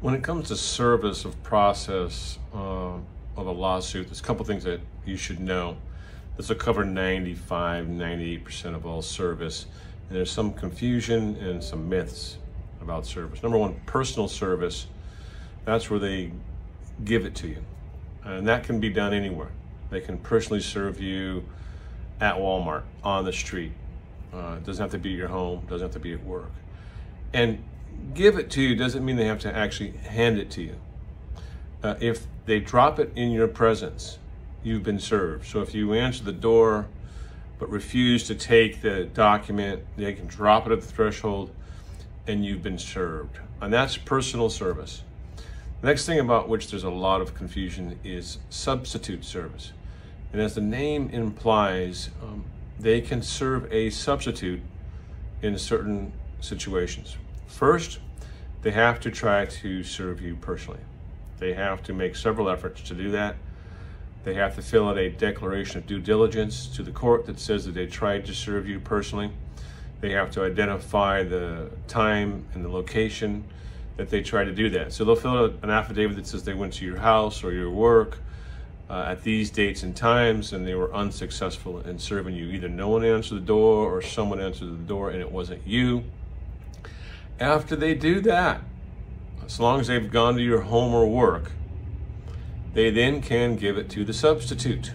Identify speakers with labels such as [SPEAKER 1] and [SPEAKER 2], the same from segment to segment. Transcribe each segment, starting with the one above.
[SPEAKER 1] When it comes to service of process uh, of a lawsuit, there's a couple things that you should know. This will cover 95, 98% of all service. And there's some confusion and some myths about service. Number one, personal service. That's where they give it to you. And that can be done anywhere. They can personally serve you at Walmart, on the street. Uh, it doesn't have to be your home, doesn't have to be at work. And give it to you doesn't mean they have to actually hand it to you. Uh, if they drop it in your presence, you've been served. So if you answer the door but refuse to take the document, they can drop it at the threshold and you've been served. And that's personal service. The next thing about which there's a lot of confusion is substitute service. And as the name implies, um, they can serve a substitute in certain situations. First, they have to try to serve you personally. They have to make several efforts to do that. They have to fill out a declaration of due diligence to the court that says that they tried to serve you personally. They have to identify the time and the location that they tried to do that. So they'll fill out an affidavit that says they went to your house or your work uh, at these dates and times and they were unsuccessful in serving you. Either no one answered the door or someone answered the door and it wasn't you. After they do that, as long as they've gone to your home or work, they then can give it to the substitute.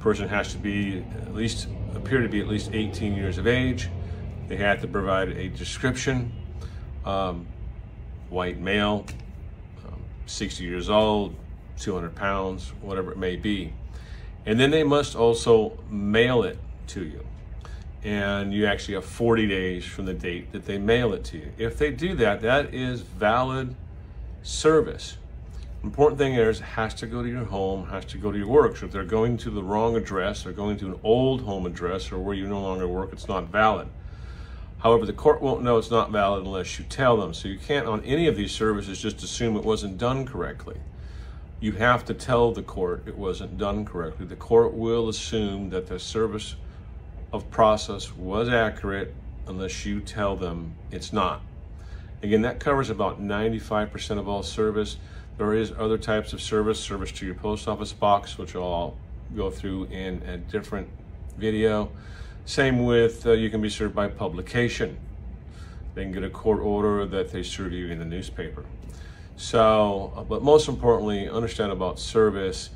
[SPEAKER 1] Person has to be at least appear to be at least 18 years of age. They have to provide a description. Um, white male, um, 60 years old, 200 pounds, whatever it may be. And then they must also mail it to you and you actually have 40 days from the date that they mail it to you. If they do that, that is valid service. Important thing is, it has to go to your home, has to go to your work. So if they're going to the wrong address, or going to an old home address, or where you no longer work, it's not valid. However, the court won't know it's not valid unless you tell them. So you can't, on any of these services, just assume it wasn't done correctly. You have to tell the court it wasn't done correctly. The court will assume that the service of process was accurate unless you tell them it's not. Again, that covers about 95% of all service. There is other types of service, service to your post office box, which I'll go through in a different video. Same with, uh, you can be served by publication. They can get a court order that they serve you in the newspaper. So, uh, but most importantly, understand about service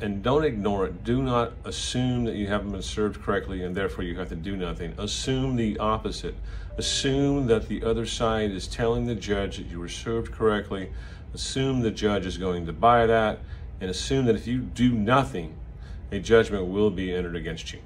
[SPEAKER 1] and don't ignore it. Do not assume that you haven't been served correctly and therefore you have to do nothing. Assume the opposite. Assume that the other side is telling the judge that you were served correctly. Assume the judge is going to buy that and assume that if you do nothing, a judgment will be entered against you.